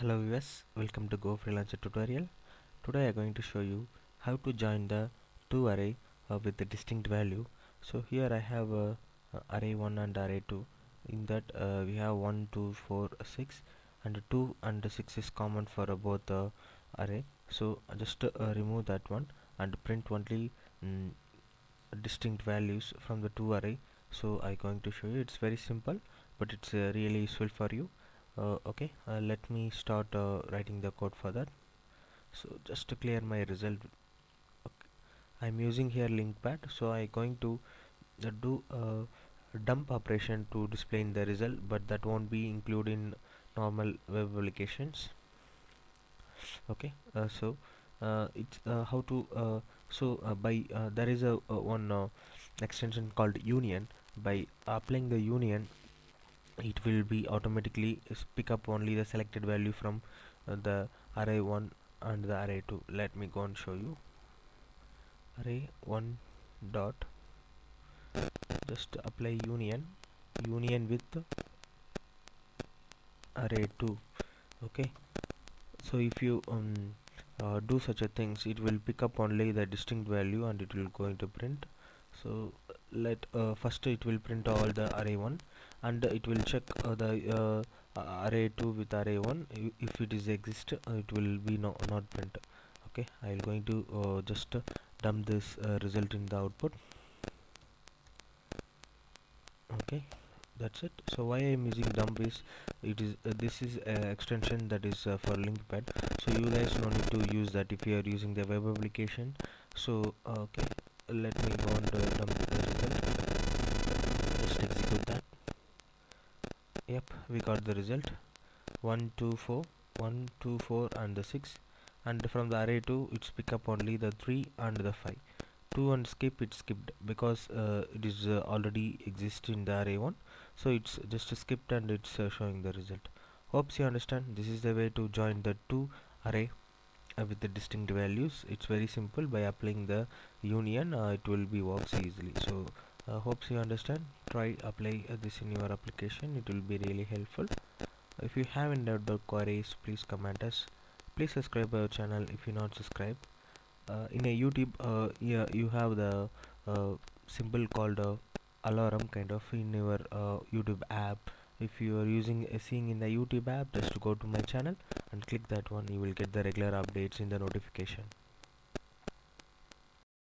Hello viewers, welcome to Go Freelancer tutorial. Today I am going to show you how to join the two array uh, with the distinct value. So here I have uh, uh, array 1 and array 2. In that uh, we have 1, 2, 4, 6 and 2 and 6 is common for both the array. So just uh, remove that one and print only mm, distinct values from the two array. So I am going to show you. It's very simple but it's uh, really useful for you uh, okay uh, let me start uh, writing the code for that. So just to clear my result okay. I'm using here LINQPad so I going to uh, do a dump operation to display in the result but that won't be included in normal web applications. Okay uh, so uh, it's how to so by there is a one extension called union. By applying the union it will be automatically pick up only the selected value from uh, the array 1 and the array 2 let me go and show you. Array 1 dot just apply union union with array 2 okay? So if you um, uh, do such a things it will pick up only the distinct value and it will going to print. So let uh, first it will print all the array 1 and it will check uh, the uh, array 2 with array 1 if it is exist uh, it will be no not print. Okay i am going to just dump this result in the output. Okay that's it. So why i'm using dump is it is uh, this is an extension that is uh, for LINQPad so you guys no need to use that if you are using the web application. So okay let me go and dump the result. Just execute that yep we got the result. 1 2 4 1 2 4 and the 6 and from the array 2 it's pick up only the 3 and the 5 2 and skip it skipped because uh, it is uh, already exist in the array 1 so it's just skipped and it's uh, showing the result. Hopes you understand. This is the way to join the two array uh, with the distinct values. It's very simple. By applying the union uh, it will be works easily. So uh, hopes you understand. Try apply uh, this in your application. It will be really helpful. If you have any doubt or queries please comment us. Please subscribe our channel if you not subscribed. Uh, in a youtube uh, yeah, you have the uh, symbol called uh, alarm kind of in your youtube app. If you are using seeing in the youtube app just go to my channel and click that one. You will get the regular updates in the notification